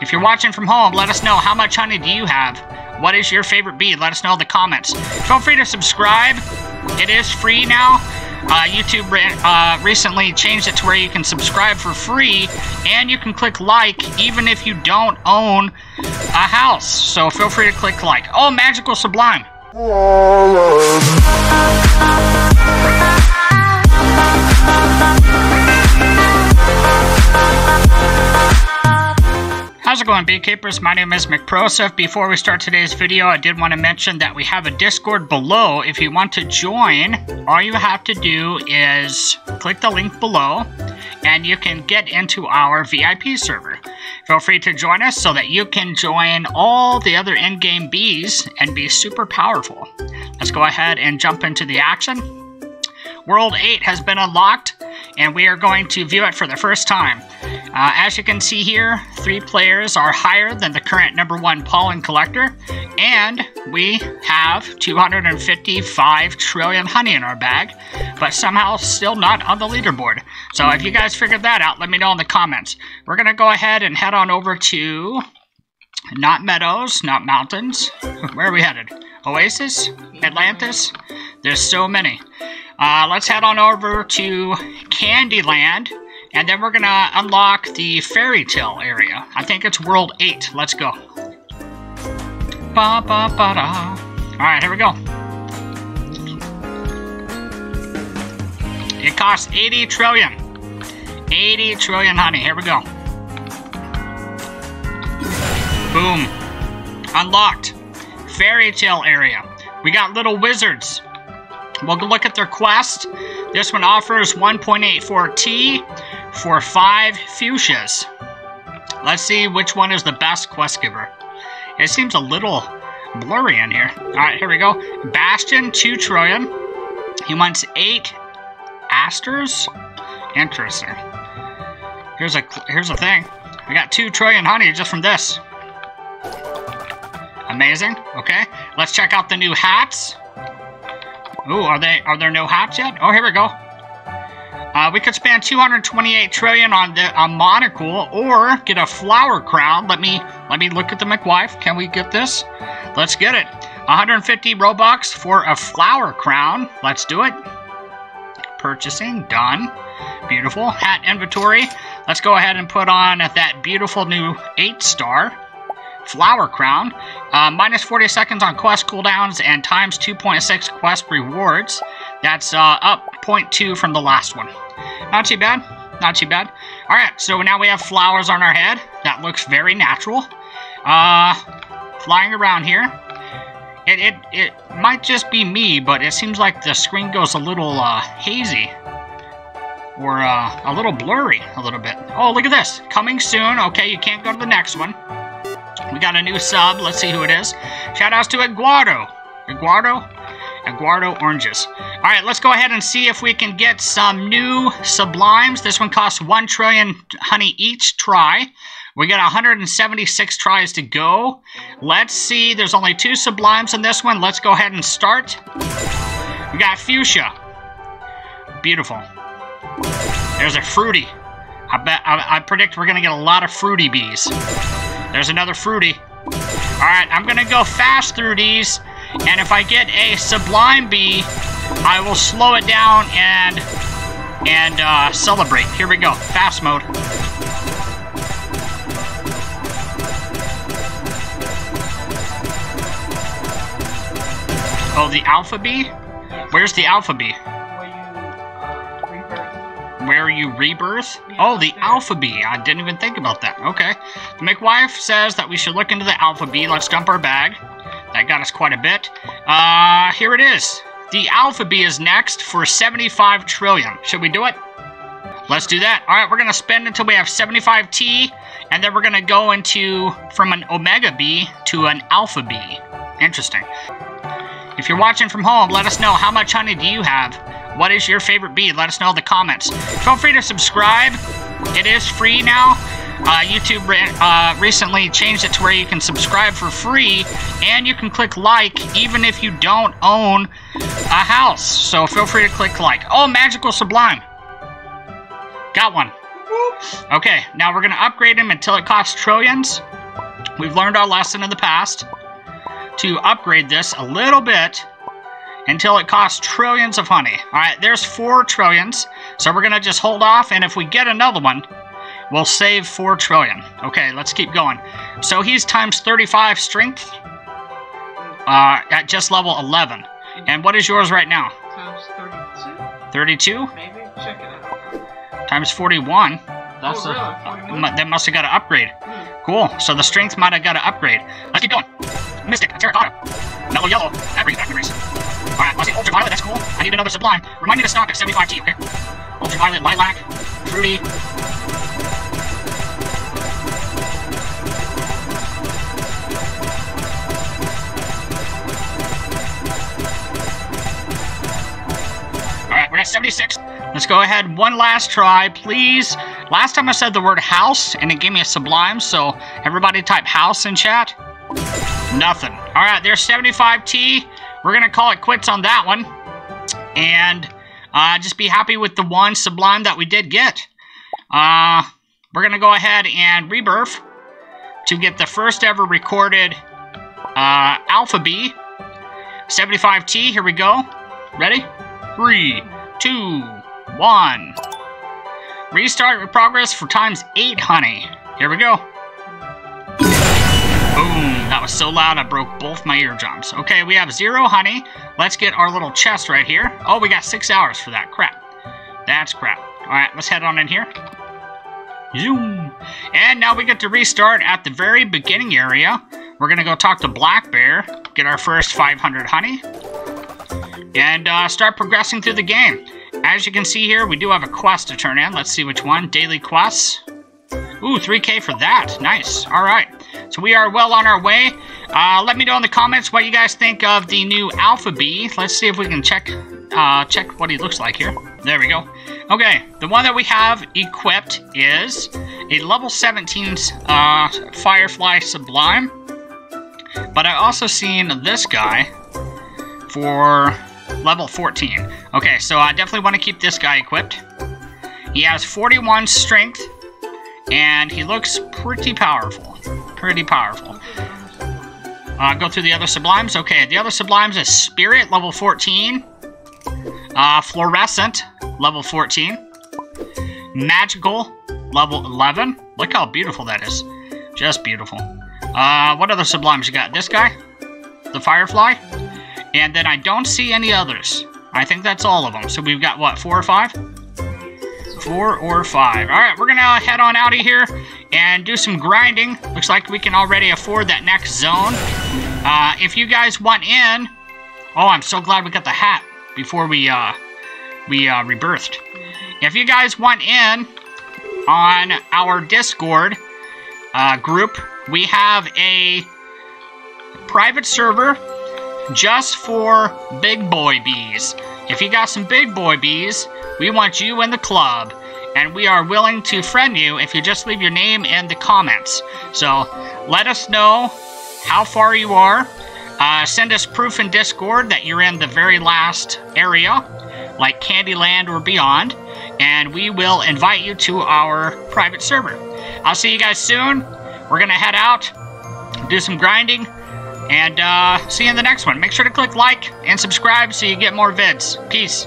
If you're watching from home, let us know how much honey do you have? What is your favorite bee? Let us know in the comments. Feel free to subscribe. It is free now. Uh, YouTube uh, recently changed it to where you can subscribe for free and you can click like even if you don't own a house. So feel free to click like. Oh, Magical Sublime. How's it going, Beekeepers? My name is McProseph. Before we start today's video, I did want to mention that we have a Discord below. If you want to join, all you have to do is click the link below, and you can get into our VIP server. Feel free to join us so that you can join all the other in-game bees and be super powerful. Let's go ahead and jump into the action. World 8 has been unlocked, and we are going to view it for the first time. Uh, as you can see here, three players are higher than the current number one pollen collector, and we have 255 trillion honey in our bag, but somehow still not on the leaderboard. So if you guys figured that out, let me know in the comments. We're going to go ahead and head on over to not meadows, not mountains. Where are we headed? Oasis? Atlantis? There's so many. Uh, let's head on over to Candyland, and then we're gonna unlock the fairy tale area. I think it's World 8. Let's go. Ba ba ba da. Alright, here we go. It costs 80 trillion. 80 trillion honey. Here we go. Boom. Unlocked. Fairy tale area. We got little wizards. We'll look at their quest. This one offers 1.84 T for 5 fuchsias. Let's see which one is the best quest giver. It seems a little blurry in here. Alright, here we go. Bastion, 2 trillion. He wants 8 asters. Interesting. Here's a here's a thing. We got 2 trillion honey just from this. Amazing. Okay, let's check out the new hats. Ooh, are they are there no hats yet? Oh, here we go. Uh, we could spend 228 trillion on the a monocle or get a flower crown. Let me let me look at the McWife. Can we get this? Let's get it. 150 Robux for a flower crown. Let's do it. Purchasing done. Beautiful. Hat inventory. Let's go ahead and put on that beautiful new 8 star. Flower Crown, uh, minus 40 seconds on quest cooldowns and times 2.6 quest rewards. That's uh, up 0.2 from the last one. Not too bad. Not too bad. Alright, so now we have flowers on our head. That looks very natural. Uh, flying around here. It, it, it might just be me, but it seems like the screen goes a little uh, hazy. Or uh, a little blurry a little bit. Oh, look at this. Coming soon. Okay, you can't go to the next one. We got a new sub. Let's see who it is. Shout outs to Eduardo. Eduardo? Eduardo Oranges. Alright, let's go ahead and see if we can get some new sublimes. This one costs 1 trillion honey each try. We got 176 tries to go. Let's see. There's only two sublimes in this one. Let's go ahead and start. We got fuchsia. Beautiful. There's a fruity. I bet I, I predict we're gonna get a lot of fruity bees. There's another fruity. Alright, I'm gonna go fast through these, and if I get a sublime bee, I will slow it down and and uh, celebrate. Here we go, fast mode. Oh, the alpha bee? Where's the alpha bee? where you rebirth? Oh, the Alpha Bee. I didn't even think about that. Okay. The McWife says that we should look into the Alpha Bee. Let's dump our bag. That got us quite a bit. Uh, here it is. The Alpha Bee is next for 75 trillion. Should we do it? Let's do that. All right, we're going to spend until we have 75T, and then we're going to go into from an Omega Bee to an Alpha Bee. Interesting. If you're watching from home, let us know how much honey do you have? What is your favorite bee? Let us know in the comments. Feel free to subscribe. It is free now. Uh, YouTube re uh, recently changed it to where you can subscribe for free, and you can click like even if you don't own a house. So feel free to click like. Oh, Magical Sublime. Got one. Okay, now we're gonna upgrade him until it costs trillions. We've learned our lesson in the past to upgrade this a little bit until it costs trillions of honey. All right, there's four trillions, so we're gonna just hold off, and if we get another one, we'll save four trillion. Okay, let's keep going. So he's times 35 strength uh, at just level 11. And what is yours right now? Times 32? 32 Maybe? Check it out. times 41. That's Oh, really? a, 41? mu- that must have got to upgrade. Hmm. Cool. So the strength might have got to upgrade. Let's keep going. Mystic, terracotta, mellow yellow, that brings back memories. All right, let's see ultraviolet. That's cool. I need another sublime. Remind me to stock at 75T, okay? Ultraviolet, lilac, fruity. 76. Let's go ahead one last try, please. Last time I said the word house and it gave me a sublime, so everybody type house in chat. Nothing. All right, there's 75T. We're going to call it quits on that one. And uh, just be happy with the one sublime that we did get. Uh, we're going to go ahead and rebirth to get the first ever recorded uh, Alpha Bee. 75T, here we go. Ready? Three, two, one. Restart with progress for times eight, honey. Here we go. Boom. That was so loud I broke both my eardrums. Okay, we have zero honey. Let's get our little chest right here. Oh, we got six hours for that. Crap. That's crap. Alright, let's head on in here. Zoom. And now we get to restart at the very beginning area. We're going to go talk to Black Bear, get our first 500 honey, and uh, start progressing through the game. As you can see here, we do have a quest to turn in. Let's see which one. Daily quests. Ooh, 3k for that. Nice. All right. So we are well on our way. Uh, let me know in the comments what you guys think of the new Alpha Bee. Let's see if we can check uh, check what he looks like here. There we go. Okay, the one that we have equipped is a level 17 uh, Firefly Sublime. But I also seen this guy for level 14. Okay, so I definitely want to keep this guy equipped. He has 41 strength, and he looks pretty powerful. Pretty powerful. Uh, go through the other sublimes. Okay, the other sublimes is Spirit, level 14. Uh, Fluorescent, level 14. Magical, level 11. Look how beautiful that is. Just beautiful. Uh, what other sublimes you got? This guy? The Firefly? And then I don't see any others. I think that's all of them. So we've got, what, four or five? Four or five. All right, we're going to head on out of here and do some grinding. Looks like we can already afford that next zone. Uh, if you guys want in... Oh, I'm so glad we got the hat before we, uh, we uh, rebirthed. If you guys want in on our Discord uh, group, we have a private server just for big boy bees. If you got some big boy bees, we want you in the club. And we are willing to friend you if you just leave your name in the comments. So let us know how far you are. Uh, send us proof in Discord that you're in the very last area, like Candyland or beyond. And we will invite you to our private server. I'll see you guys soon. We're going to head out, do some grinding, and uh, see you in the next one. Make sure to click like and subscribe so you get more vids. Peace.